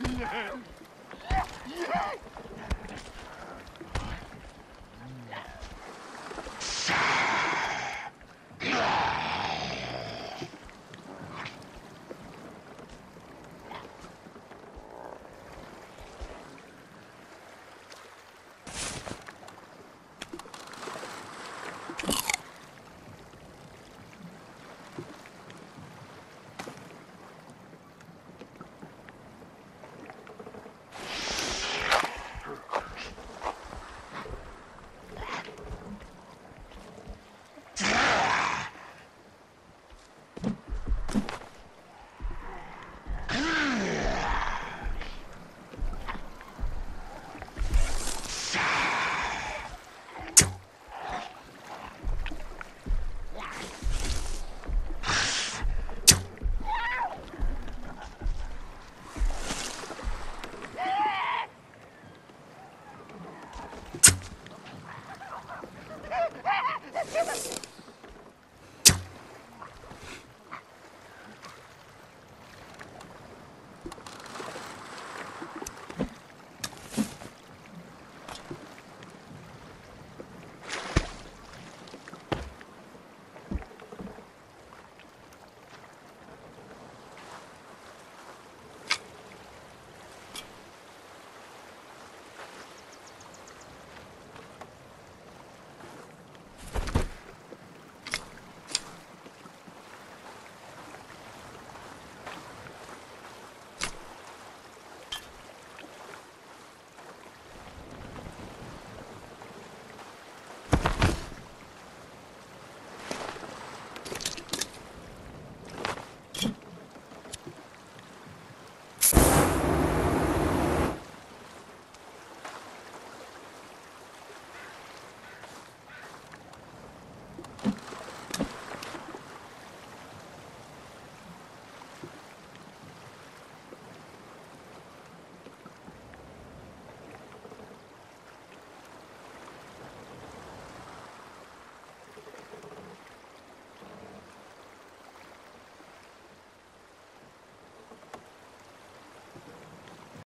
Yeah. Yeah.